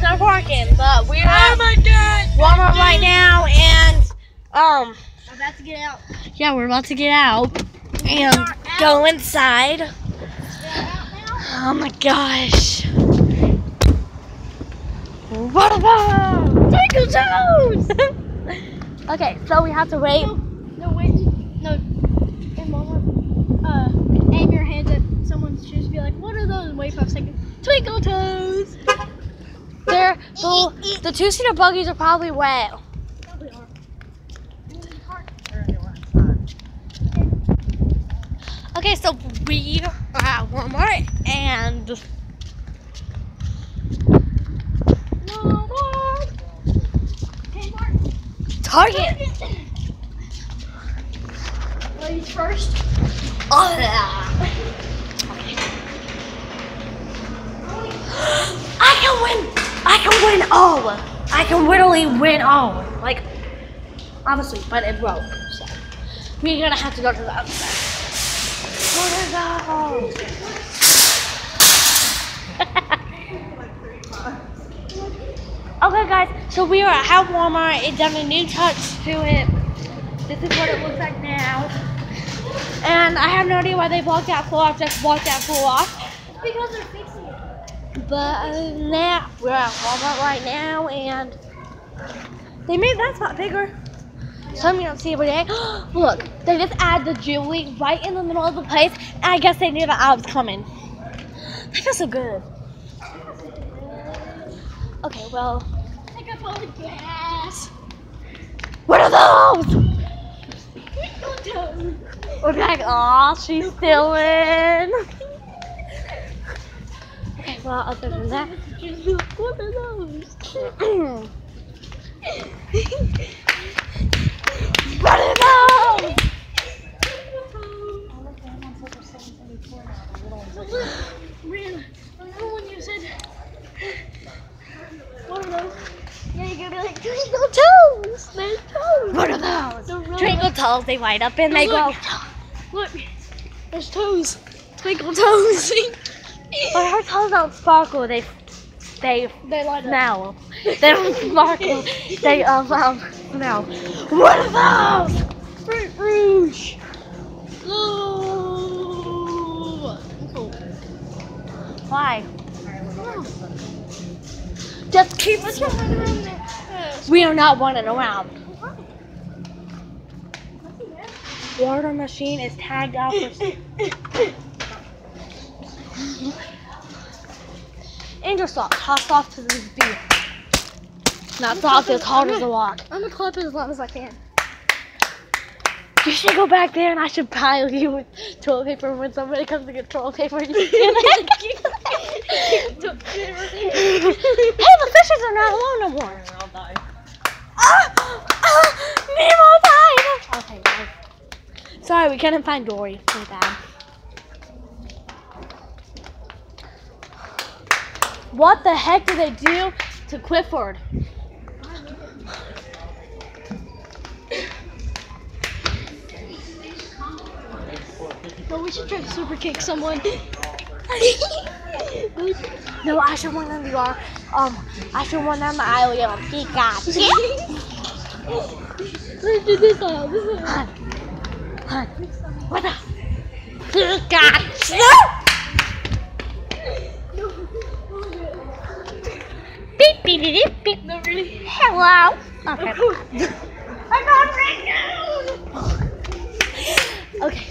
crazy. parking. Yeah, she's just not parking, but we're Oh at my god. Walmart right now, and um, I'm about to get out. yeah, we're about to get out and are go inside. Out now. Oh my gosh. What about Twinkle Toes? okay, so we have to wait. No, no, wait. No. In Walmart, uh, aim your hands at someone's shoes. Be like, what are those? Wait five seconds. Twinkle toes. The, the two-seater buggies are probably wet. Okay, so we are at Walmart and. Target. Ladies first. Oh can win. I can win all. I can literally win all. Like, obviously, but it broke. So we're gonna have to go to the other side. Are those? okay, guys. So we are at Half Walmart. It done a new touch to it. This is what it looks like now. And I have no idea why they blocked that floor off, just blocked that floor off. Because they're fixing. But other than that, we're at Walmart right now and they made that spot bigger. Some you don't see every day. Look, they just add the jewelry right in the middle of the place and I guess they knew that I was coming. That feels so good. Okay, well, Pick up all the gas. what are those? We're like, aw, she's still in. Well, other than that, What are those? what are those? Rihanna, remember when you said, what are those? Yeah, you're gonna be like, twinkle toes. There's toes. What are those? Twinkle toes, they light up and they go. Look, there's toes. Twinkle toes. But her toes don't sparkle, they they they light up. smell. They don't sparkle, they um, um smell. What about? Fruit Rouge. Ooh. Why? Just keep Let's it. go run around We are not running around. Water machine is tagged out for Angel soft, hot soft to this beer. Not soft, it's hard as a rock. I'm gonna clip it as long as I can. You should go back there and I should pile you with toilet paper when somebody comes to get toilet paper. You hey, the fishes are not alone no more. Ah, ah, Nemo died. Okay, sorry, we couldn't find Dory. My bad. What the heck did they do to Clifford? But we should try to super kick someone. No, I should win on the R. Um, I should win on the island. He got Let's do this one. This one. What the? He beep beep beep. No, really. Hello. Okay. I got raccoon. Okay.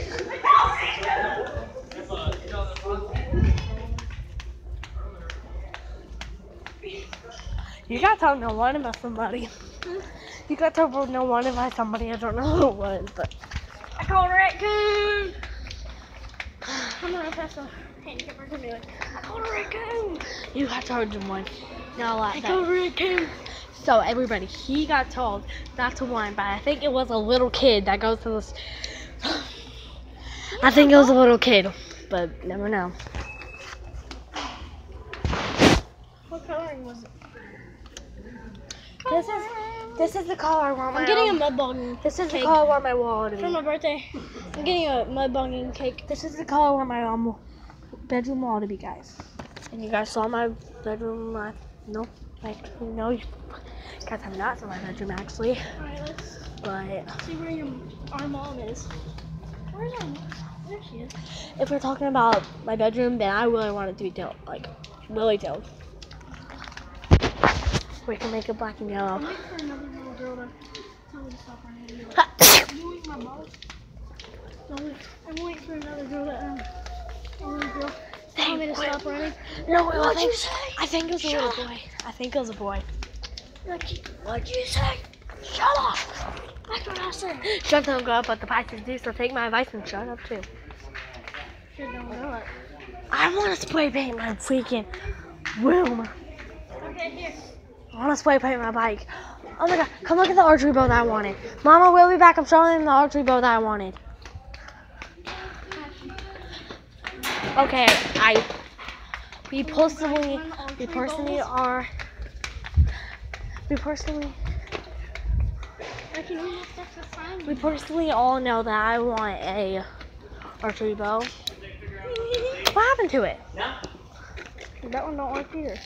You got told no one about somebody. Hmm? You got told no one about somebody. I don't know who it was, but I called raccoon. I'm gonna pass the handicapper to me like, I called a raccoon. you got told one. Not a lot. I that- called a raccoon. So everybody, he got told not to whine, but I think it was a little kid that goes to this. I think it was a little kid, but never know. What coloring was it? This is this is the color I want. I'm getting a um, mud bonging This is the cake. color I want my wall to for my be. birthday. I'm getting a mud bonging cake. This is the color I want my um bedroom wall to be, guys. And you guys saw my bedroom. Uh, no, like no, you guys have not seen my bedroom actually. Alright, let's But see where your, our mom is. Where's our mom? There she is. if we're talking about my bedroom, then I really want it to be detailed, like really detailed. We can make it black and I'm yellow. waiting for another little girl to tell me to stop running. and be like, You eat my balls? I'm waiting for another girl to, um, a little girl tell me to stop running. no, I think, you say? I think it was a Shut little boy. I think it was a boy. What'd you say? Shut up! That's what I said. Shut up, go up, but the Pisces do, so take my advice and shut up too. Shit, don't know it. I want to spray paint my freaking room. Okay, here. I want to spray paint my bike. Oh my god, come look at the archery bow that I wanted. Mama, we'll be back. I'm showing them the archery bow that I wanted. Okay, I. We personally, we personally are. We personally, I can almost that's a sign. we personally all know that I want a archery bow. What happened to it? That one don't work either.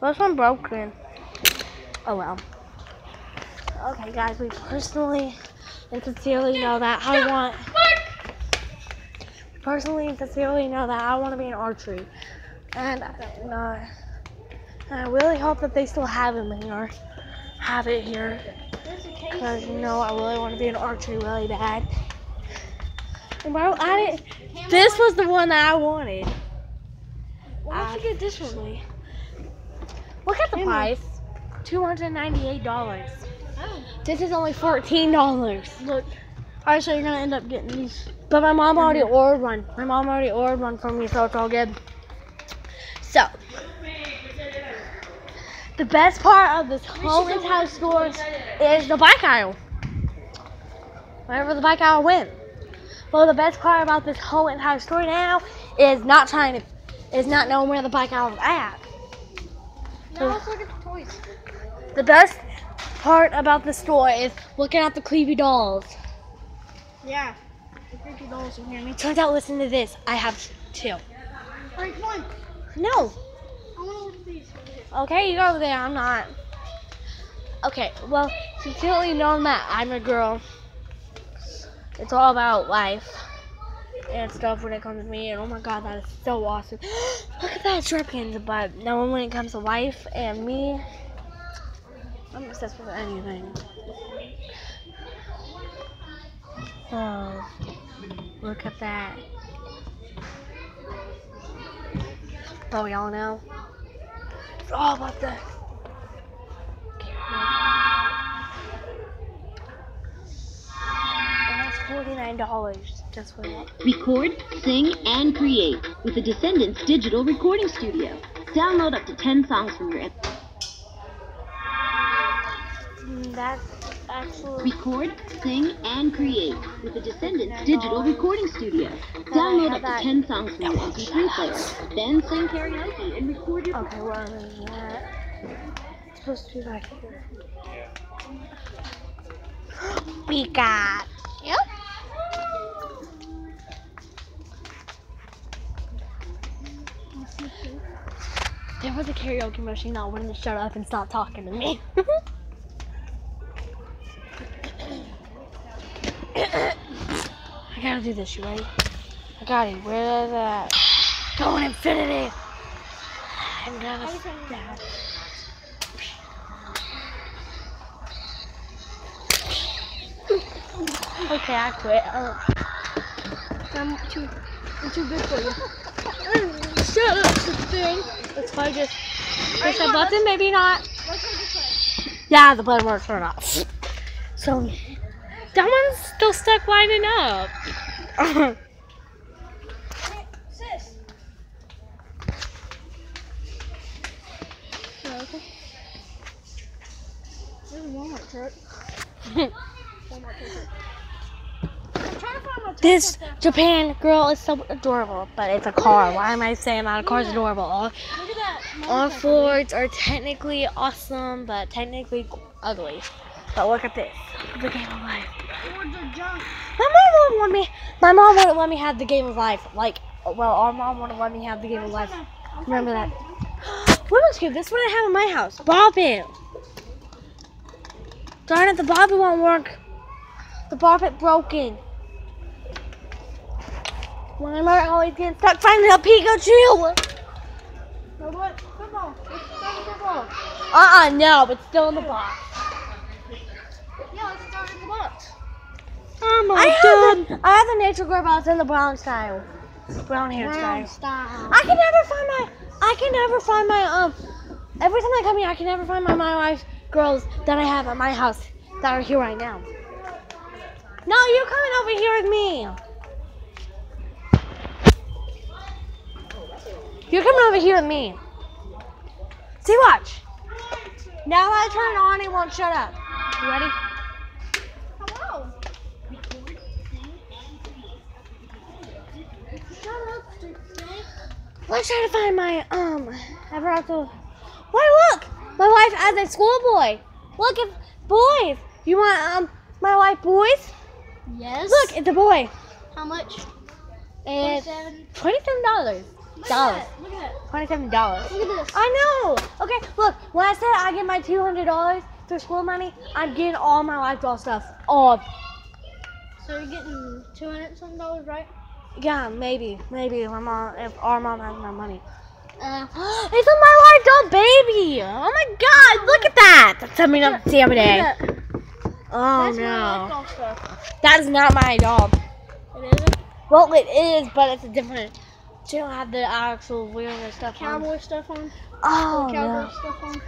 This one broken. Oh well. Okay, guys, we personally and sincerely know that I want. Personally and sincerely know that I want to be in archery, and uh, and I really hope that they still have him here, have it here, There's a case. because you know I really want to be in archery really bad. And bro, I didn't. This was the one that I wanted. Why don't you get this one? Look at the price. Two hundred ninety-eight dollars. Oh. This is only fourteen dollars. Look. Alright, so you're gonna end up getting these. But my mom already mm-hmm. ordered one. My mom already ordered one for me, so it's all good. So, the best part of this whole entire store is the bike aisle. Wherever the bike aisle went. Well, the best part about this whole entire store now is not trying to, is not knowing where the bike aisle is at. Now let's look at the toys. The best part about the store is looking at the creepy dolls. Yeah. The creepy dolls, you hear me? Turns out, listen to this. I have two. Alright, come on. No. I wanna look at these. Okay, you go over there. I'm not. Okay, well, sincerely knowing that I'm a girl, it's all about life and stuff when it comes to me. And oh my god, that is so awesome. Look at that Shurikens. But knowing when it comes to life and me, I'm obsessed with anything. Oh, look at that. Oh, we all know it's all about the that's forty-nine dollars just for that. Record, sing, and create with the Descendants Digital Recording Studio. Download up to 10 songs from your Mm, That's Record, sing, and create with the Descendants Digital Recording Studio. Download up to 10 songs from your MP3 player. Then sing karaoke and record your okay. What is that? It's supposed to be back here. We got. Yep. There was a karaoke machine that wouldn't shut up and stop talking to me. gotta do this, you ready? I got it. Where is that? Going infinity! I'm gonna. Okay, I quit. Uh, I'm too, I'm too good for you. shut up, thing. Let's probably just push that button, maybe not. Let's go this way. Yeah, the button works or not. So, that one's still stuck lining up. This Japan girl is so adorable, but it's a car. Why am I saying that a car is adorable? All, all. Fords are technically awesome, but technically ugly. But look at this. The game of life. Fords are junk. My mom wouldn't let me. My mom wouldn't let me have the game of life. Like, well, our mom wouldn't let me have the game of life. Remember that. Rubik's Cube, this is what I have in my house. Pit. Darn it, the pit won't work. The pit broken. Why am I always getting stuck finding a Pikachu? No, what? Football. Let's start with football. Uh-uh, no, it's still in the box. Yeah, let's start with the box. Oh I have, the, I have the nature girl, but it's in the brown style. Brown hair style. style. I can never find my. I can never find my um. Every time I come here, I can never find my my wife's girls that I have at my house that are here right now. No, you're coming over here with me. You're coming over here with me. See, watch. Now I turn it on, it won't shut up. You ready? Hello. Shut up, stupid. Let's try to find my um. I forgot to. Why look? My Life as a schoolboy. Look, if boys. You want um my life boys? Yes. Look, it's a boy. How much? It's Twenty-seven. dollars. Look Dollars. at that. Look at that. Twenty-seven dollars. Look at this. I know. Okay, look. When I said I get my two hundred dollars for school money, I'm getting all my life doll stuff. All. So you're getting two hundred something dollars, right? Yeah, maybe, maybe if my mom, if our mom has my money. Uh, it's a my life doll baby. Oh my God! Look at that. That's something up the other day. look at that. Oh That's no. life doll stuff. That is not my doll. It isn't. Well, it is, but it's a different. She don't have the actual weirdness stuff on. Cowboy stuff on. Oh cowboy no. stuff on.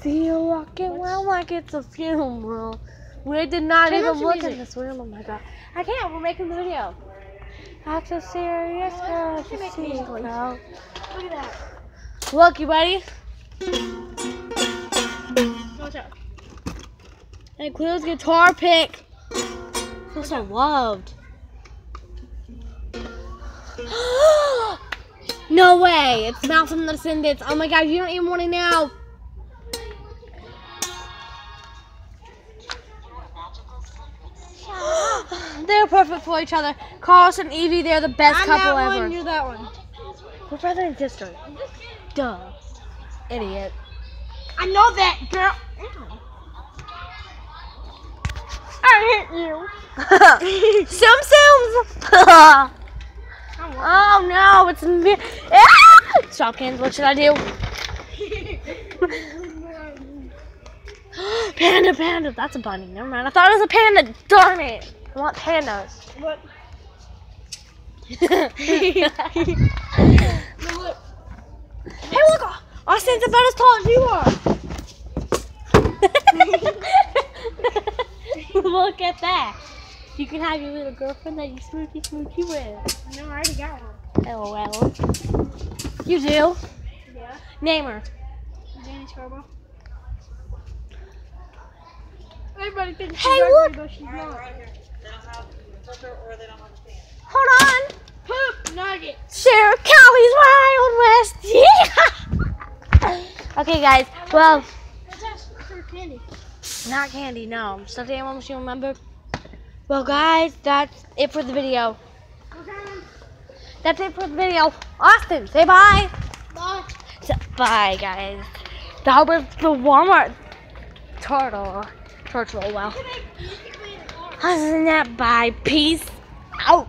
Feel walking well like it's a funeral. We did not Turn even look in music. this room. Oh my god. I can't. We're making the video. Act so serious, girl. You Just make see, girl. Look at that. Look, you ready? Watch out. And Cleo's guitar pick. Feel so loved. no way! It's Mal from the Descendants. Oh my god, you don't even want to know. They're perfect for each other. Carlos and Evie, they're the best I'm couple that ever. one. You're that one. We're brother and sister. Duh. Idiot. I know that, girl. I hit you. Sum Sums! oh no, it's me. Ah! Stop cans, what should I do? panda, panda. That's a bunny. Never mind. I thought it was a panda. Darn it. I want pandas. What? No, look. Hey, look! Austin's about as tall as you are. look at that. You can have your little girlfriend that you smoochy smoochy with. No, I already got one. Oh, LOL. You do? Yeah. Name her. Danny Scarborough. Everybody thinks Hey, she's look. but she's not. Hold on. Poop nugget. Sheriff Callie's Wild West. Yeah. okay, guys. Well, What's that for candy? not candy. No. Stuffed animal machine. Remember? Well, guys, that's it for the video. Okay. That's it for the video. Austin, say bye. Bye. So- bye, guys. That was the Walmart turtle. Turtle. Well, other than that, bye. Peace out.